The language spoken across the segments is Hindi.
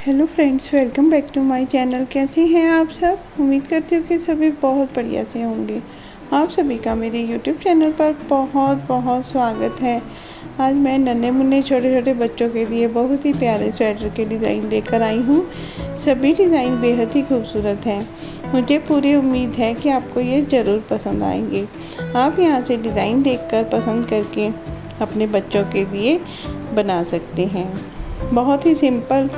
Hello friends welcome back to my channel कैसे हैं आप सब? उम्मीद करती हूँ कि सभी बहुत बढ़िया से होंगे। आप सभी का मेरे यूट्यूब चैनल पर बहुत बहुत स्वागत है। आज मैं नन्हे मुन्ने छोटे छोटे बच्चों के लिए बहुत ही प्यारे स्वेटर के डिज़ाइन लेकर आई हूँ। सभी डिज़ाइन बेहद ही खूबसूरत हैं। मुझे पूरी उम्मीद है कि आपको ये ज़रूर पसंद आएँगे। आप यहाँ से डिज़ाइन देखकर पसंद करके अपने बच्चों के लिए बना सकते हैं। बहुत ही सिंपल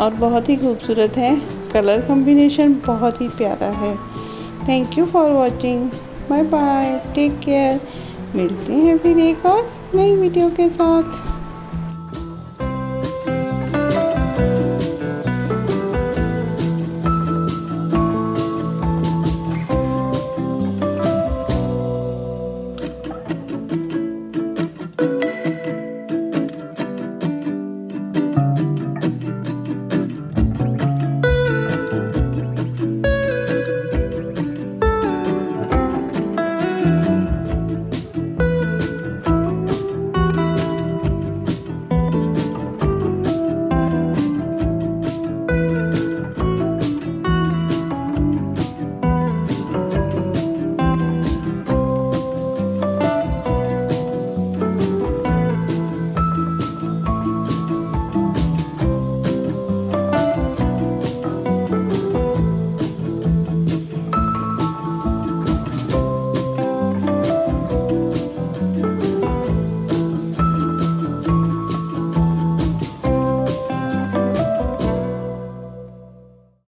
और बहुत ही खूबसूरत है। कलर कॉम्बिनेशन बहुत ही प्यारा है। Thank you for watching bye bye take care मिलते हैं फिर एक और नई वीडियो के साथ।